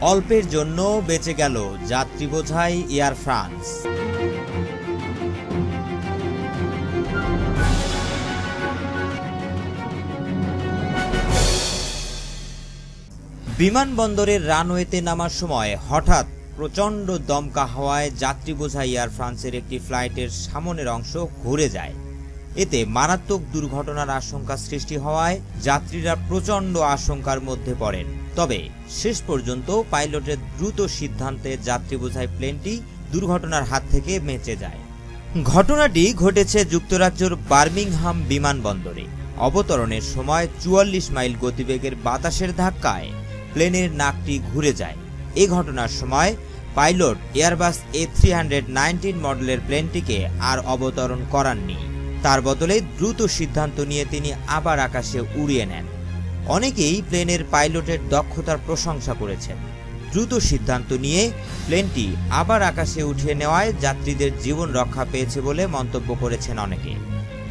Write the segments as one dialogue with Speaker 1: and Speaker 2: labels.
Speaker 1: অল্পের জন্য বেঁচে গেল যাত্রী বোঝাই এয়ার ফ্রান্স। বিমানবন্দরের রানওয়েতে নামার সময় হঠাৎ প্রচণ্ড দমকা হাওয়ায় যাত্রী বোঝাই এয়ার ফ্রান্সের একটি ফ্লাইটের সামনের অংশ ঘুরে যায়। এতে মারাত্মক দুর্ঘটনার আশঙ্কা সৃষ্টি হওয়ায় যাত্রীরা প্রচণ্ড আশঙ্কার মধ্যে পড়েন। তবে শেষ পর্যন্ত পাইলটের দ্রুত সিদ্ধান্তে যাত্রী বোঝাই প্লেনটি দুর্ঘটনার হাত থেকে বেঁচে যায়। ঘটনাটি ঘটেছে যুক্তরাজ্যের বার্মিংহাম বিমানবন্দরে। অবতরণের সময় চুয়াল্লিশ মাইল গতিবেগের বাতাসের ধাক্কায় প্লেনের নাকটি ঘুরে যায়। এ ঘটনার সময় pilot Airbus A three hundred nineteen মডেলের প্লেনটিকে আর অবতরণ করাননি। তার বদলে দ্রুত সিদ্ধান্ত নিয়ে তিনি আবার আকাশে উড়িয়ে নেন। অনেকেই প্লেনের পাইলটের দক্ষতার প্রশংসা করেছেন। দ্রুত সিদ্ধান্ত নিয়ে প্লেনটি আবার আকাশে উঠিয়ে নেওয়ায় যাত্রীদের জীবন রক্ষা পেয়েছে বলে মন্তব্য করেছেন অনেকে।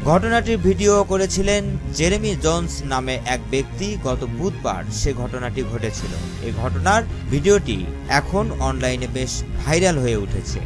Speaker 1: ঘটনাটির ভিডিও করেছিলেন জেরেমি জোন্স নামে এক ব্যক্তি। গত বুধবার সে ঘটনাটি ঘটেছিল। এই ঘটনার ভিডিওটি এখন অনলাইনে বেশ ভাইরাল হয়ে উঠেছে।